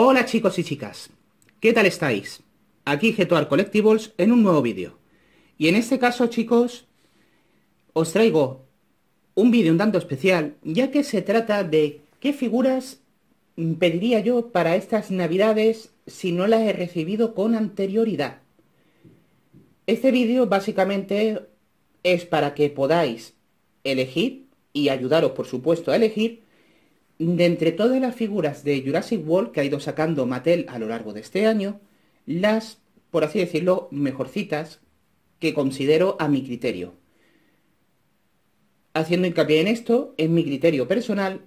Hola chicos y chicas, ¿qué tal estáis? Aquí Getuar Collectibles en un nuevo vídeo. Y en este caso chicos, os traigo un vídeo un tanto especial, ya que se trata de qué figuras pediría yo para estas navidades si no las he recibido con anterioridad. Este vídeo básicamente es para que podáis elegir y ayudaros por supuesto a elegir de entre todas las figuras de Jurassic World que ha ido sacando Mattel a lo largo de este año, las, por así decirlo, mejorcitas que considero a mi criterio. Haciendo hincapié en esto, es mi criterio personal,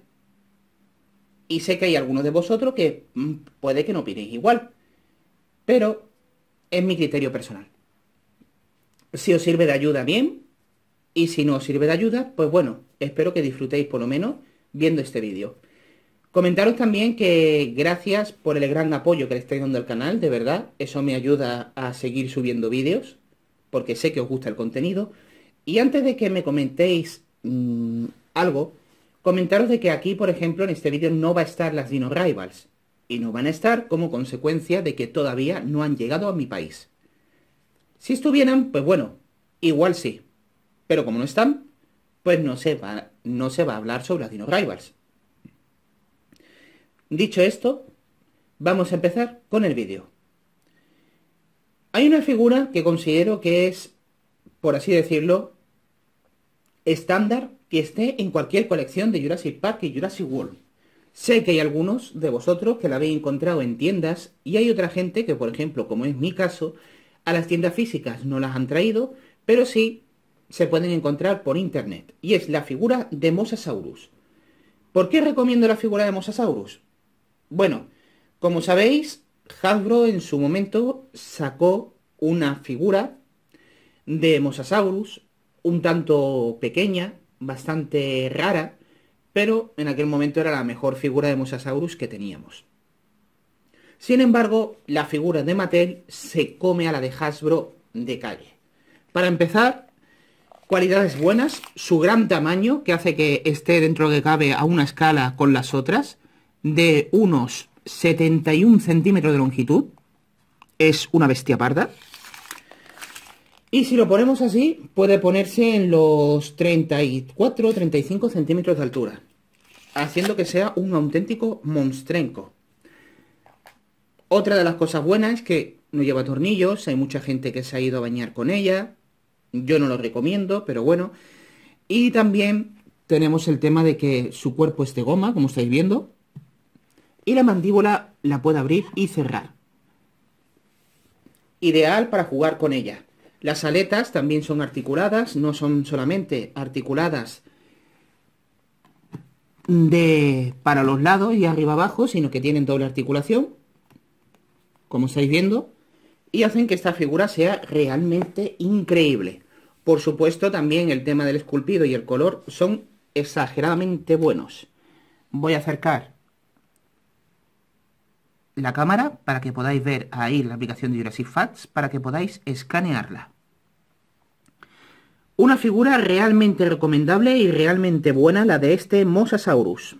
y sé que hay algunos de vosotros que mm, puede que no opinéis igual, pero es mi criterio personal. Si os sirve de ayuda, bien, y si no os sirve de ayuda, pues bueno, espero que disfrutéis por lo menos viendo este vídeo. Comentaros también que gracias por el gran apoyo que le estáis dando al canal, de verdad, eso me ayuda a seguir subiendo vídeos, porque sé que os gusta el contenido. Y antes de que me comentéis mmm, algo, comentaros de que aquí, por ejemplo, en este vídeo no va a estar las Dino Rivals, y no van a estar como consecuencia de que todavía no han llegado a mi país. Si estuvieran, pues bueno, igual sí, pero como no están, pues no se va, no se va a hablar sobre las Dino Rivals. Dicho esto, vamos a empezar con el vídeo. Hay una figura que considero que es, por así decirlo, estándar que esté en cualquier colección de Jurassic Park y Jurassic World. Sé que hay algunos de vosotros que la habéis encontrado en tiendas y hay otra gente que, por ejemplo, como es mi caso, a las tiendas físicas no las han traído, pero sí se pueden encontrar por internet. Y es la figura de Mosasaurus. ¿Por qué recomiendo la figura de Mosasaurus? Bueno, como sabéis, Hasbro en su momento sacó una figura de Mosasaurus, un tanto pequeña, bastante rara, pero en aquel momento era la mejor figura de Mosasaurus que teníamos. Sin embargo, la figura de Mattel se come a la de Hasbro de calle. Para empezar, cualidades buenas, su gran tamaño, que hace que esté dentro de cabe a una escala con las otras, de unos 71 centímetros de longitud, es una bestia parda. Y si lo ponemos así, puede ponerse en los 34 35 centímetros de altura, haciendo que sea un auténtico monstrenco. Otra de las cosas buenas es que no lleva tornillos, hay mucha gente que se ha ido a bañar con ella, yo no lo recomiendo, pero bueno. Y también tenemos el tema de que su cuerpo es de goma, como estáis viendo. Y la mandíbula la puede abrir y cerrar. Ideal para jugar con ella. Las aletas también son articuladas, no son solamente articuladas de para los lados y arriba abajo, sino que tienen doble articulación, como estáis viendo, y hacen que esta figura sea realmente increíble. Por supuesto, también el tema del esculpido y el color son exageradamente buenos. Voy a acercar la cámara para que podáis ver ahí la aplicación de Jurassic Facts, para que podáis escanearla. Una figura realmente recomendable y realmente buena, la de este Mosasaurus.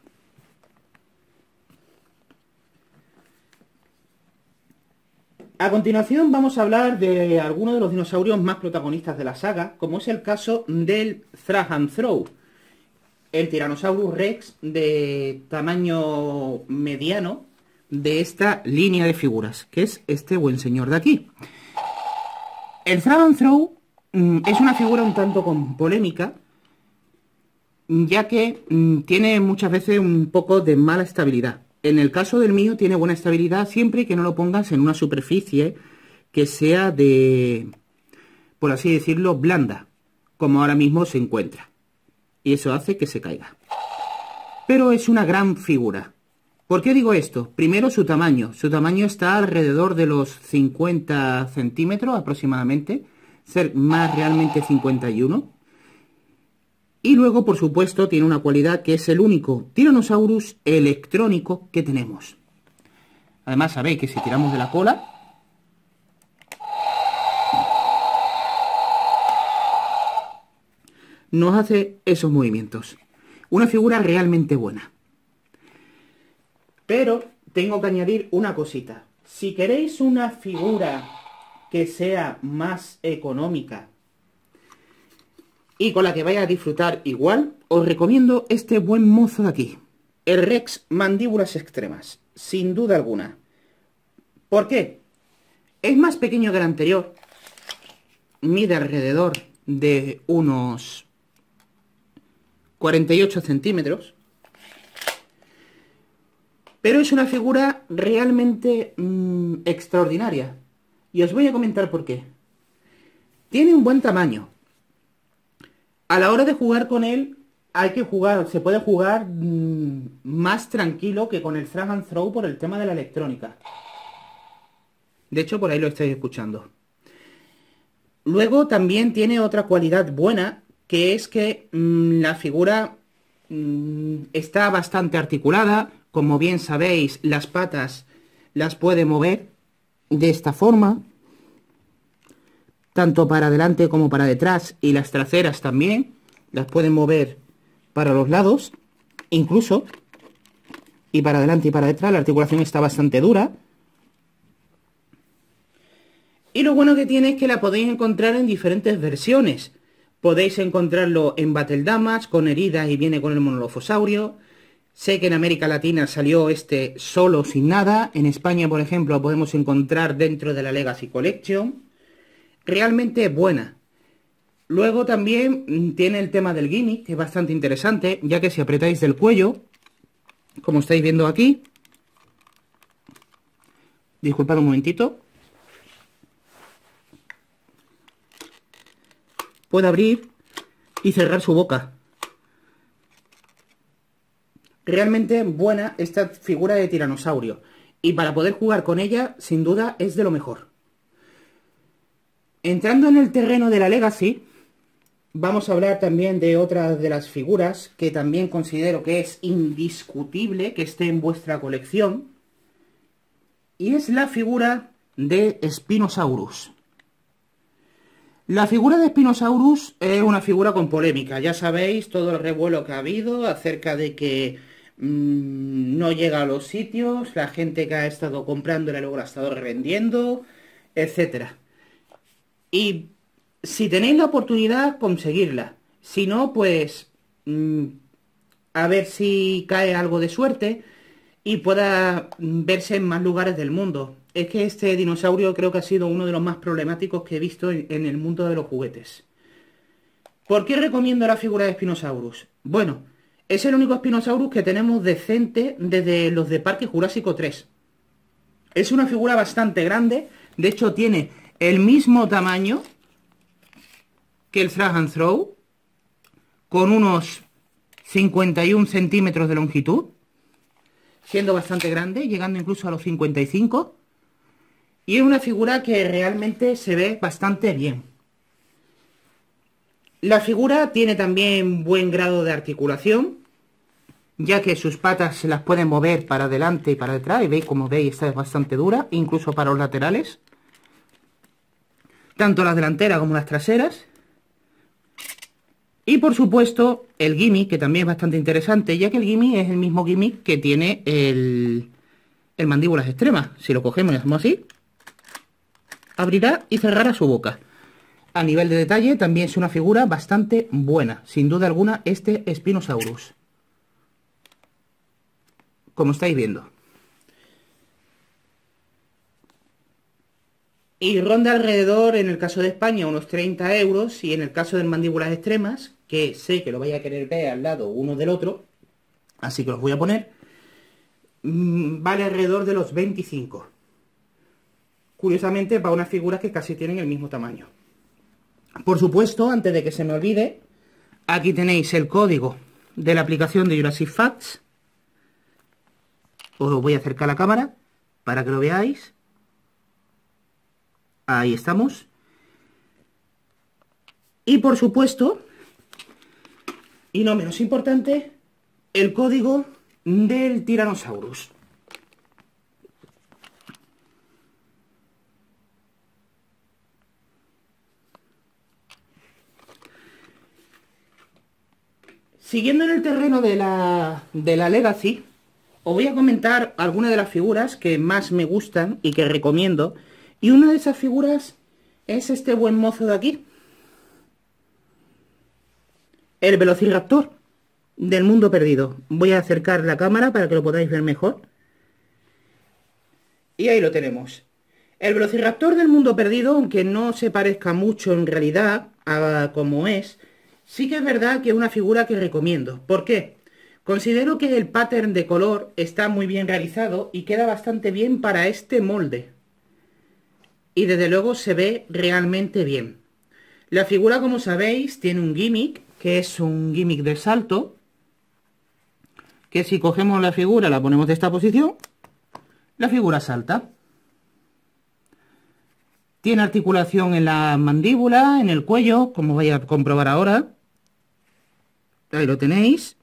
A continuación vamos a hablar de algunos de los dinosaurios más protagonistas de la saga, como es el caso del Throw, el Tyrannosaurus Rex de tamaño mediano de esta línea de figuras, que es este buen señor de aquí. El Throw mm, es una figura un tanto con polémica, ya que mm, tiene muchas veces un poco de mala estabilidad. En el caso del mío tiene buena estabilidad siempre que no lo pongas en una superficie que sea de, por así decirlo, blanda, como ahora mismo se encuentra. Y eso hace que se caiga. Pero es una gran figura. ¿Por qué digo esto? Primero su tamaño. Su tamaño está alrededor de los 50 centímetros aproximadamente. Ser más realmente 51. Y luego, por supuesto, tiene una cualidad que es el único Tyrannosaurus electrónico que tenemos. Además, sabéis que si tiramos de la cola... Nos hace esos movimientos. Una figura realmente buena. Pero tengo que añadir una cosita. Si queréis una figura que sea más económica y con la que vaya a disfrutar igual, os recomiendo este buen mozo de aquí. El Rex Mandíbulas Extremas, sin duda alguna. ¿Por qué? Es más pequeño que el anterior. Mide alrededor de unos 48 centímetros. Pero es una figura realmente mmm, extraordinaria. Y os voy a comentar por qué. Tiene un buen tamaño. A la hora de jugar con él, hay que jugar, se puede jugar mmm, más tranquilo que con el Frag and Throw por el tema de la electrónica. De hecho, por ahí lo estáis escuchando. Luego también tiene otra cualidad buena, que es que mmm, la figura está bastante articulada. Como bien sabéis, las patas las puede mover de esta forma. Tanto para adelante como para detrás. Y las traseras también. Las pueden mover para los lados. Incluso. Y para adelante y para detrás. La articulación está bastante dura. Y lo bueno que tiene es que la podéis encontrar en diferentes versiones. Podéis encontrarlo en Battle Damage, con heridas y viene con el monolofosaurio. Sé que en América Latina salió este solo sin nada. En España, por ejemplo, lo podemos encontrar dentro de la Legacy Collection. Realmente buena. Luego también tiene el tema del gimmick, que es bastante interesante, ya que si apretáis del cuello, como estáis viendo aquí, disculpad un momentito, puede abrir y cerrar su boca. Realmente buena esta figura de tiranosaurio. Y para poder jugar con ella, sin duda, es de lo mejor. Entrando en el terreno de la Legacy, vamos a hablar también de otra de las figuras que también considero que es indiscutible que esté en vuestra colección. Y es la figura de Spinosaurus. La figura de Spinosaurus es una figura con polémica. Ya sabéis todo el revuelo que ha habido acerca de que mmm, no llega a los sitios, la gente que ha estado comprando y luego la ha estado revendiendo, etc. Y si tenéis la oportunidad, conseguirla. Si no, pues mmm, a ver si cae algo de suerte y pueda verse en más lugares del mundo es que este dinosaurio creo que ha sido uno de los más problemáticos que he visto en, en el mundo de los juguetes. ¿Por qué recomiendo la figura de Spinosaurus? Bueno, es el único Spinosaurus que tenemos decente desde los de Parque Jurásico 3. Es una figura bastante grande, de hecho tiene el mismo tamaño que el Frag and Throw, con unos 51 centímetros de longitud, siendo bastante grande, llegando incluso a los 55 y es una figura que realmente se ve bastante bien. La figura tiene también buen grado de articulación, ya que sus patas se las pueden mover para adelante y para detrás, y veis como veis esta es bastante dura, incluso para los laterales. Tanto las delanteras como las traseras. Y por supuesto el gimmick, que también es bastante interesante, ya que el gimmick es el mismo gimmick que tiene el, el mandíbulas extremas. Si lo cogemos y hacemos así, abrirá y cerrará su boca. A nivel de detalle también es una figura bastante buena, sin duda alguna este Spinosaurus. Como estáis viendo. Y ronda alrededor, en el caso de España, unos 30 euros, y en el caso de mandíbulas extremas, que sé que lo vais a querer ver al lado uno del otro, así que los voy a poner, mm, vale alrededor de los 25 curiosamente para unas figuras que casi tienen el mismo tamaño. Por supuesto, antes de que se me olvide, aquí tenéis el código de la aplicación de Jurassic Facts. Os voy a acercar la cámara para que lo veáis. Ahí estamos. Y por supuesto, y no menos importante, el código del Tyrannosaurus. Siguiendo en el terreno de la, de la Legacy, os voy a comentar algunas de las figuras que más me gustan y que recomiendo. Y una de esas figuras es este buen mozo de aquí. El Velociraptor del mundo perdido. Voy a acercar la cámara para que lo podáis ver mejor. Y ahí lo tenemos. El Velociraptor del mundo perdido, aunque no se parezca mucho en realidad a como es, sí que es verdad que es una figura que recomiendo. ¿Por qué? Considero que el pattern de color está muy bien realizado y queda bastante bien para este molde. Y desde luego se ve realmente bien. La figura, como sabéis, tiene un gimmick, que es un gimmick de salto, que si cogemos la figura, la ponemos de esta posición, la figura salta. Tiene articulación en la mandíbula, en el cuello, como vais a comprobar ahora. Ahí lo tenéis.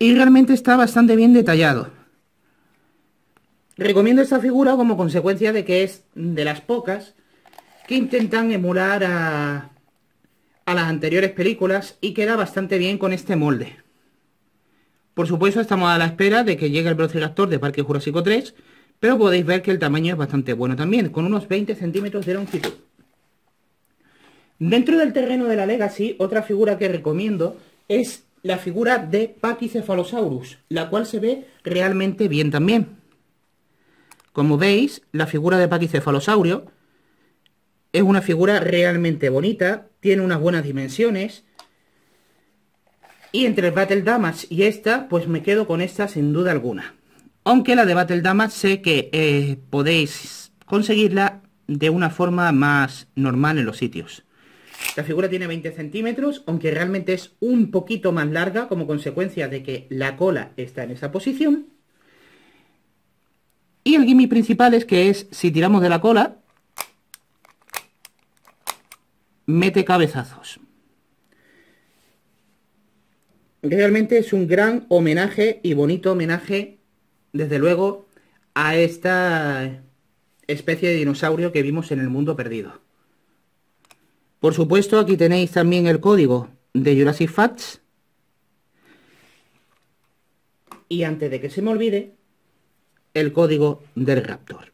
Y realmente está bastante bien detallado. Recomiendo esta figura como consecuencia de que es de las pocas que intentan emular a, a las anteriores películas y queda bastante bien con este molde. Por supuesto estamos a la espera de que llegue el Velociraptor de Parque Jurásico 3, pero podéis ver que el tamaño es bastante bueno también, con unos 20 centímetros de longitud. Dentro del terreno de la Legacy, otra figura que recomiendo es la figura de Pachycephalosaurus, la cual se ve realmente bien también. Como veis, la figura de Pachycephalosaurio es una figura realmente bonita, tiene unas buenas dimensiones. Y entre el Battle Damage y esta, pues me quedo con esta sin duda alguna. Aunque la de Battle Damage sé que eh, podéis conseguirla de una forma más normal en los sitios. La figura tiene 20 centímetros, aunque realmente es un poquito más larga como consecuencia de que la cola está en esa posición. Y el gimmick principal es que es, si tiramos de la cola, mete cabezazos. Realmente es un gran homenaje y bonito homenaje, desde luego, a esta especie de dinosaurio que vimos en el mundo perdido. Por supuesto, aquí tenéis también el código de Jurassic Facts. Y antes de que se me olvide, el código del Raptor.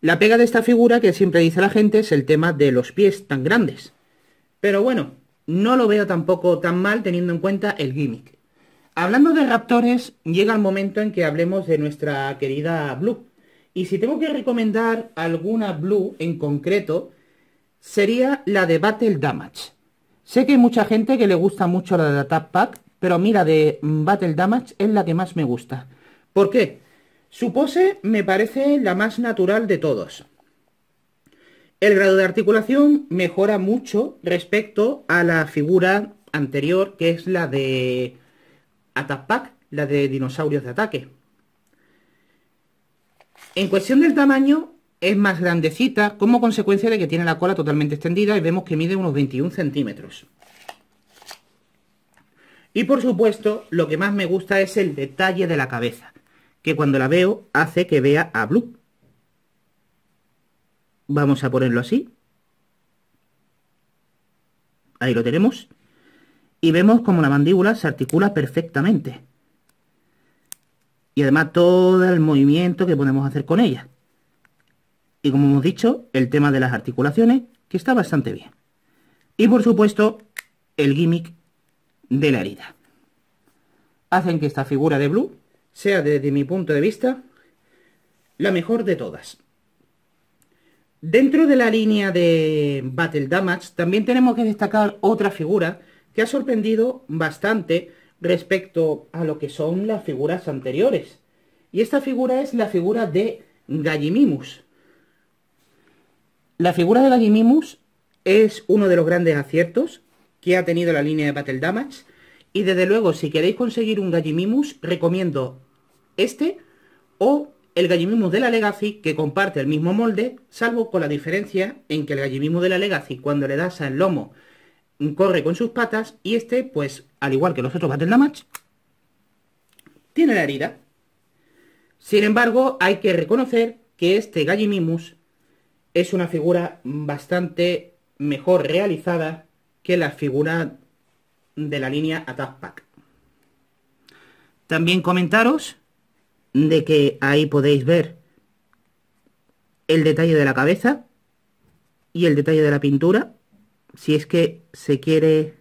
La pega de esta figura que siempre dice la gente es el tema de los pies tan grandes. Pero bueno, no lo veo tampoco tan mal teniendo en cuenta el gimmick. Hablando de raptores, llega el momento en que hablemos de nuestra querida Blue. Y si tengo que recomendar alguna Blue en concreto, sería la de Battle Damage. Sé que hay mucha gente que le gusta mucho la de Attack Pack, pero mira, de Battle Damage es la que más me gusta. ¿Por qué? Su pose me parece la más natural de todos. El grado de articulación mejora mucho respecto a la figura anterior, que es la de Attack Pack, la de dinosaurios de ataque. En cuestión del tamaño, es más grandecita como consecuencia de que tiene la cola totalmente extendida y vemos que mide unos 21 centímetros. Y por supuesto, lo que más me gusta es el detalle de la cabeza, que cuando la veo hace que vea a Blue. Vamos a ponerlo así. Ahí lo tenemos. Y vemos como la mandíbula se articula perfectamente y además todo el movimiento que podemos hacer con ella. Y como hemos dicho, el tema de las articulaciones, que está bastante bien. Y por supuesto, el gimmick de la herida. Hacen que esta figura de Blue sea, desde mi punto de vista, la mejor de todas. Dentro de la línea de Battle Damage, también tenemos que destacar otra figura que ha sorprendido bastante respecto a lo que son las figuras anteriores. Y esta figura es la figura de Gallimimus. La figura de Gallimimus es uno de los grandes aciertos que ha tenido la línea de Battle Damage. Y desde luego, si queréis conseguir un Gallimimus, recomiendo este o el Gallimimus de la Legacy, que comparte el mismo molde, salvo con la diferencia en que el Gallimimus de la Legacy, cuando le das al lomo corre con sus patas y este, pues, al igual que los otros Battle Damage, tiene la herida. Sin embargo, hay que reconocer que este Gallimimus es una figura bastante mejor realizada que la figura de la línea Attack Pack. También comentaros de que ahí podéis ver el detalle de la cabeza y el detalle de la pintura. Si es que se quiere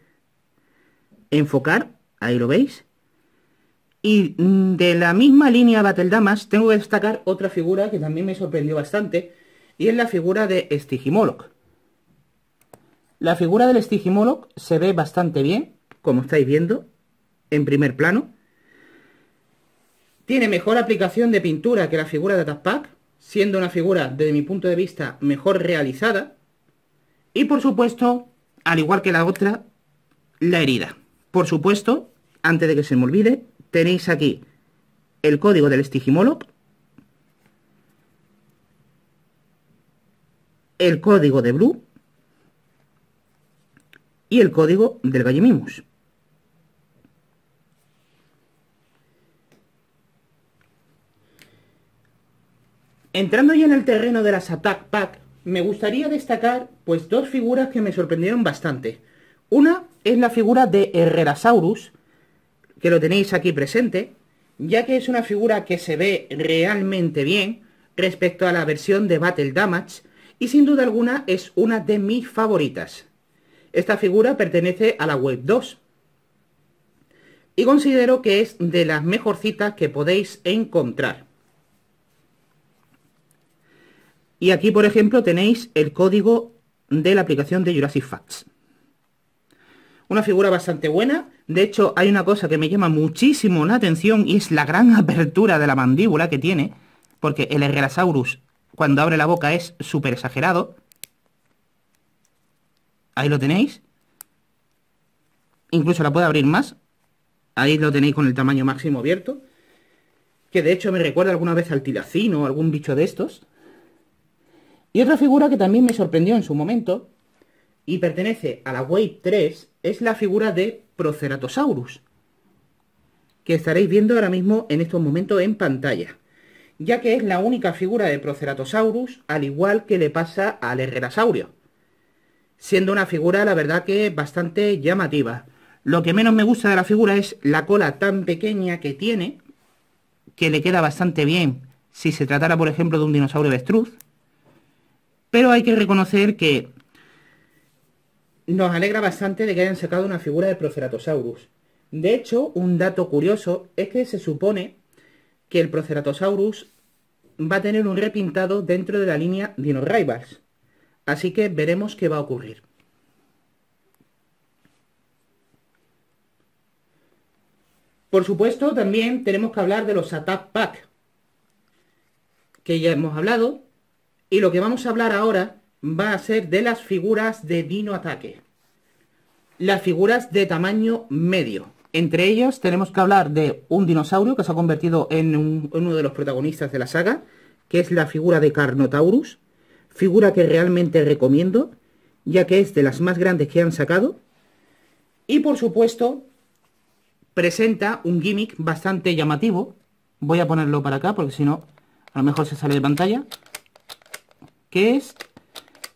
enfocar, ahí lo veis. Y de la misma línea Battle Damas tengo que destacar otra figura que también me sorprendió bastante y es la figura de Stigimoloch. La figura del Stigimoloch se ve bastante bien, como estáis viendo, en primer plano. Tiene mejor aplicación de pintura que la figura de Pack, siendo una figura, desde mi punto de vista, mejor realizada. Y por supuesto, al igual que la otra, la herida. Por supuesto, antes de que se me olvide, tenéis aquí el código del Stigimoloch, el código de Blue y el código del Gallimimus. Entrando ya en el terreno de las Attack Pack, me gustaría destacar pues dos figuras que me sorprendieron bastante. Una es la figura de Herrerasaurus, que lo tenéis aquí presente, ya que es una figura que se ve realmente bien respecto a la versión de Battle Damage y sin duda alguna es una de mis favoritas. Esta figura pertenece a la Web 2 y considero que es de las mejorcitas que podéis encontrar. Y aquí, por ejemplo, tenéis el código de la aplicación de Jurassic Facts. Una figura bastante buena. De hecho, hay una cosa que me llama muchísimo la atención y es la gran apertura de la mandíbula que tiene. Porque el Herrerasaurus, cuando abre la boca, es súper exagerado. Ahí lo tenéis. Incluso la puede abrir más. Ahí lo tenéis con el tamaño máximo abierto. Que de hecho me recuerda alguna vez al tiracino o algún bicho de estos. Y otra figura que también me sorprendió en su momento y pertenece a la Wave 3 es la figura de Proceratosaurus, que estaréis viendo ahora mismo en estos momentos en pantalla, ya que es la única figura de Proceratosaurus, al igual que le pasa al Herrerasaurio, siendo una figura la verdad que bastante llamativa. Lo que menos me gusta de la figura es la cola tan pequeña que tiene, que le queda bastante bien si se tratara por ejemplo de un dinosaurio avestruz, pero hay que reconocer que nos alegra bastante de que hayan sacado una figura de Proceratosaurus. De hecho, un dato curioso es que se supone que el Proceratosaurus va a tener un repintado dentro de la línea Dino Rivals. Así que veremos qué va a ocurrir. Por supuesto, también tenemos que hablar de los Attack Pack, que ya hemos hablado, y lo que vamos a hablar ahora va a ser de las figuras de Dino Ataque. Las figuras de tamaño medio. Entre ellas tenemos que hablar de un dinosaurio que se ha convertido en, uno de los protagonistas de la saga, que es la figura de Carnotaurus, figura que realmente recomiendo, ya que es de las más grandes que han sacado. Y por supuesto, presenta un gimmick bastante llamativo. Voy a ponerlo para acá porque si no, a lo mejor se sale de pantalla. Que es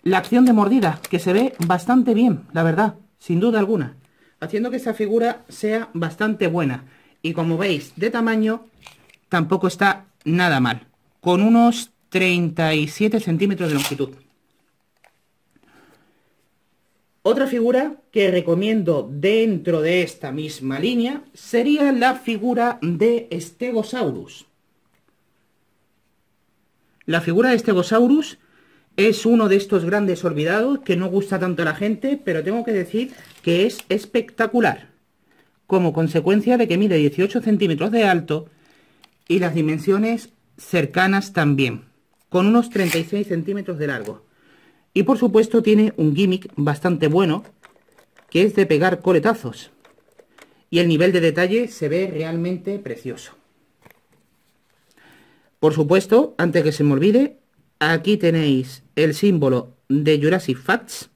la acción de mordida, que se ve bastante bien, la verdad, sin duda alguna. Haciendo que esa figura sea bastante buena. Y como veis, de tamaño, tampoco está nada mal. Con unos 37 centímetros de longitud. Otra figura que recomiendo dentro de esta misma línea sería la figura de Stegosaurus. La figura de Stegosaurus es uno de estos grandes olvidados que no gusta tanto a la gente, pero tengo que decir que es espectacular. Como consecuencia de que mide 18 centímetros de alto y las dimensiones cercanas también, con unos 36 centímetros de largo. Y por supuesto tiene un gimmick bastante bueno, que es de pegar coletazos. Y el nivel de detalle se ve realmente precioso. Por supuesto, antes que se me olvide, Aquí tenéis el símbolo de Jurassic Facts.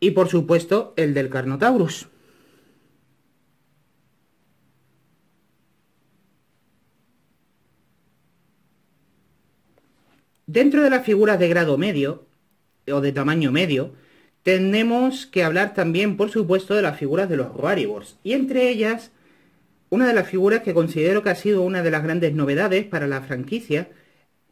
Y por supuesto el del Carnotaurus. Dentro de las figuras de grado medio, o de tamaño medio, tenemos que hablar también, por supuesto, de las figuras de los Roaribors. Y entre ellas, una de las figuras que considero que ha sido una de las grandes novedades para la franquicia,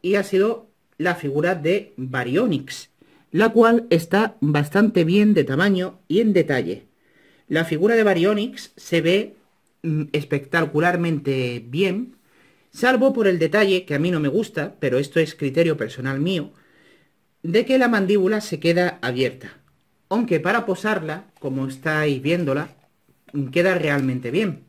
y ha sido la figura de Baryonyx, la cual está bastante bien de tamaño y en detalle. La figura de Baryonyx se ve mm, espectacularmente bien, salvo por el detalle que a mí no me gusta, pero esto es criterio personal mío, de que la mandíbula se queda abierta. Aunque para posarla, como estáis viéndola, queda realmente bien.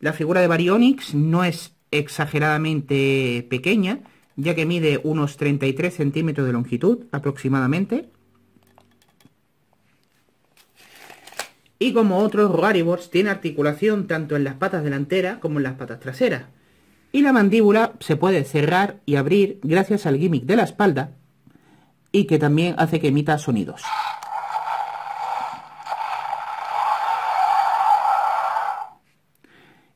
La figura de Baryonyx no es exageradamente pequeña, ya que mide unos 33 centímetros de longitud aproximadamente. Y como otros Raribors, tiene articulación tanto en las patas delanteras como en las patas traseras. Y la mandíbula se puede cerrar y abrir gracias al gimmick de la espalda y que también hace que emita sonidos.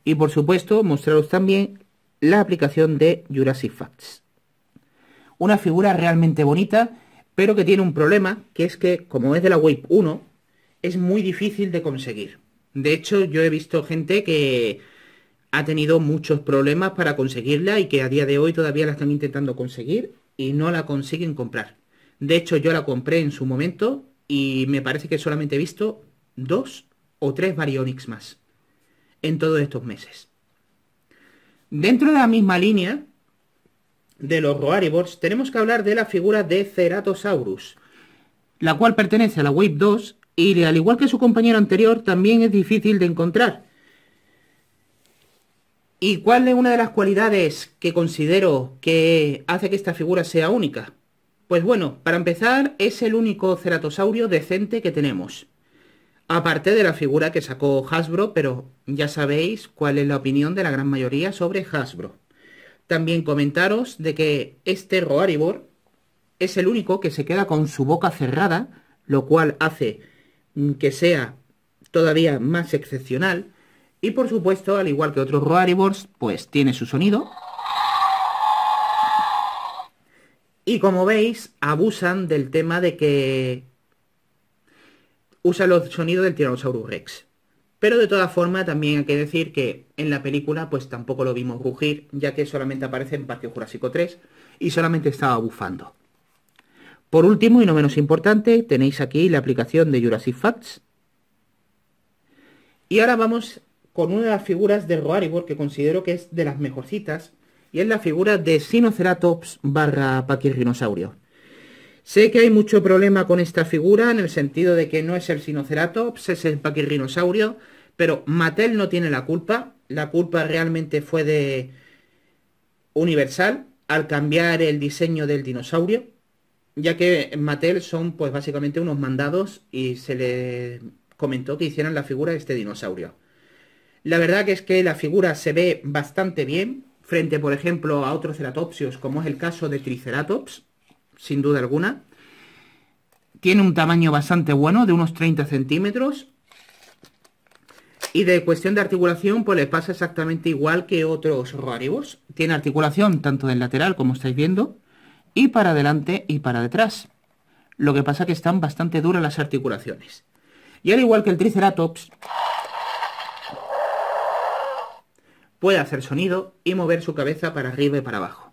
Y por supuesto mostraros también la aplicación de Jurassic Facts. Una figura realmente bonita, pero que tiene un problema, que es que como es de la Wave 1, es muy difícil de conseguir. De hecho, yo he visto gente que ha tenido muchos problemas para conseguirla y que a día de hoy todavía la están intentando conseguir y no la consiguen comprar. De hecho, yo la compré en su momento y me parece que solamente he visto dos o tres Baryonyx más en todos estos meses. Dentro de la misma línea de los Roaribors, tenemos que hablar de la figura de Ceratosaurus, la cual pertenece a la Wave 2 y al igual que su compañero anterior también es difícil de encontrar. ¿Y cuál es una de las cualidades que considero que hace que esta figura sea única? Pues bueno, para empezar es el único ceratosaurio decente que tenemos. Aparte de la figura que sacó Hasbro, pero ya sabéis cuál es la opinión de la gran mayoría sobre Hasbro. También comentaros de que este Roaribor es el único que se queda con su boca cerrada, lo cual hace que sea todavía más excepcional. Y por supuesto, al igual que otros Roaribors, pues tiene su sonido. Y como veis, abusan del tema de que usa los sonidos del Tyrannosaurus Rex. Pero de todas formas también hay que decir que en la película pues tampoco lo vimos rugir, ya que solamente aparece en Parque Jurásico 3 y solamente estaba bufando. Por último y no menos importante, tenéis aquí la aplicación de Jurassic Facts. Y ahora vamos con una de las figuras de Roaribor que considero que es de las mejorcitas, y es la figura de Sinoceratops barra Paquirrinosaurio. Sé que hay mucho problema con esta figura en el sentido de que no es el Sinoceratops, es el Paquirrinosaurio, pero Mattel no tiene la culpa. La culpa realmente fue de Universal al cambiar el diseño del dinosaurio, ya que Mattel son pues básicamente unos mandados y se le comentó que hicieran la figura de este dinosaurio. La verdad que es que la figura se ve bastante bien frente, por ejemplo, a otros ceratopsios, como es el caso de Triceratops, sin duda alguna. Tiene un tamaño bastante bueno, de unos 30 centímetros. Y de cuestión de articulación, pues le pasa exactamente igual que otros roaribos. Tiene articulación tanto del lateral, como estáis viendo, y para adelante y para detrás. Lo que pasa que están bastante duras las articulaciones. Y al igual que el Triceratops, puede hacer sonido y mover su cabeza para arriba y para abajo.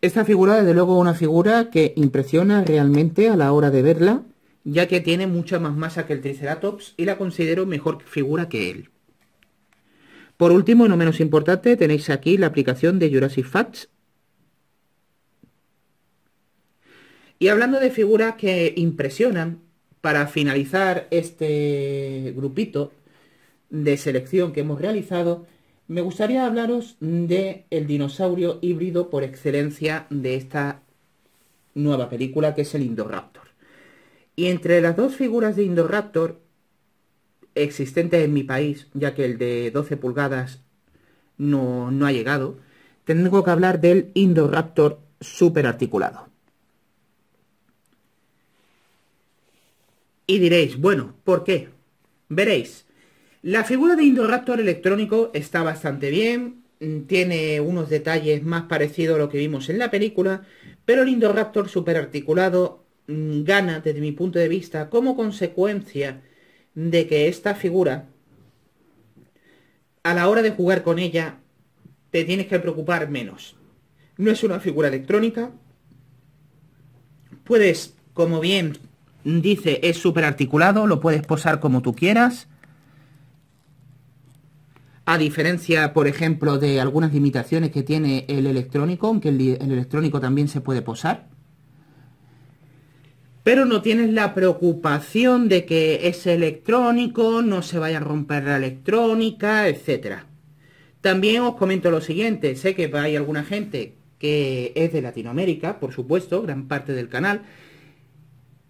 Esta figura, desde luego, una figura que impresiona realmente a la hora de verla, ya que tiene mucha más masa que el Triceratops y la considero mejor figura que él. Por último, y no menos importante, tenéis aquí la aplicación de Jurassic Facts. Y hablando de figuras que impresionan, para finalizar este grupito de selección que hemos realizado, me gustaría hablaros de el dinosaurio híbrido por excelencia de esta nueva película que es el Indoraptor. Y entre las dos figuras de Indoraptor existentes en mi país, ya que el de 12 pulgadas no, no ha llegado, tengo que hablar del Indoraptor super articulado. Y diréis, bueno, ¿por qué? Veréis, la figura de Indoraptor electrónico está bastante bien, tiene unos detalles más parecidos a lo que vimos en la película, pero el Indoraptor super articulado mm, gana, desde mi punto de vista, como consecuencia de que esta figura, a la hora de jugar con ella, te tienes que preocupar menos. No es una figura electrónica. Puedes, como bien dice, es súper articulado, lo puedes posar como tú quieras. A diferencia, por ejemplo, de algunas limitaciones que tiene el electrónico, aunque el, electrónico también se puede posar. Pero no tienes la preocupación de que ese electrónico no se vaya a romper la electrónica, etcétera. También os comento lo siguiente, sé que hay alguna gente que es de Latinoamérica, por supuesto, gran parte del canal,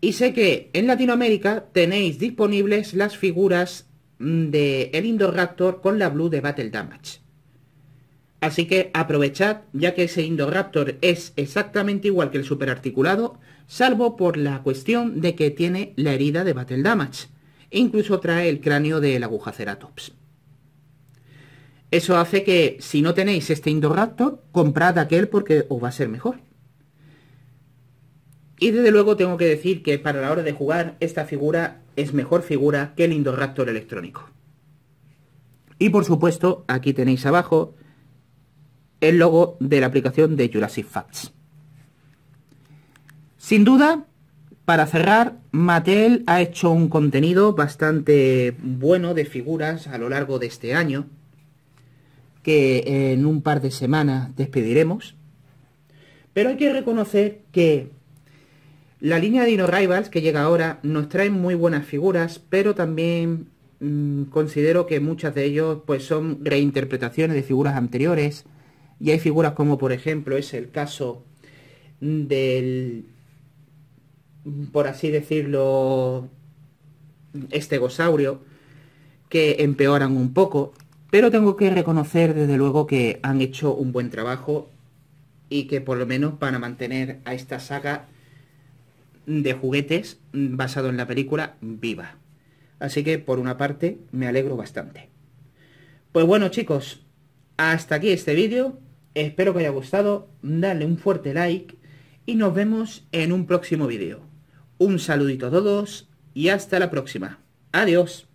y sé que en Latinoamérica tenéis disponibles las figuras de el Indoraptor con la Blue de Battle Damage. Así que aprovechad, ya que ese Indoraptor es exactamente igual que el superarticulado, salvo por la cuestión de que tiene la herida de Battle Damage. E incluso trae el cráneo de la aguja Ceratops. Eso hace que si no tenéis este Indoraptor, comprad aquel porque os va a ser mejor. Y desde luego tengo que decir que para la hora de jugar esta figura es mejor figura que el Indoraptor electrónico. Y por supuesto, aquí tenéis abajo el logo de la aplicación de Jurassic Facts. Sin duda, para cerrar, Mattel ha hecho un contenido bastante bueno de figuras a lo largo de este año, que en un par de semanas despediremos. Pero hay que reconocer que la línea de Dino Rivals que llega ahora nos trae muy buenas figuras, pero también mm, considero que muchas de ellos pues son reinterpretaciones de figuras anteriores. Y hay figuras como por ejemplo es el caso del, por así decirlo, estegosaurio, que empeoran un poco. Pero tengo que reconocer desde luego que han hecho un buen trabajo y que por lo menos van a mantener a esta saga de juguetes basado en la película viva. Así que por una parte me alegro bastante. Pues bueno chicos, hasta aquí este vídeo. Espero que haya gustado. Dale un fuerte like y nos vemos en un próximo vídeo. Un saludito a todos y hasta la próxima. Adiós.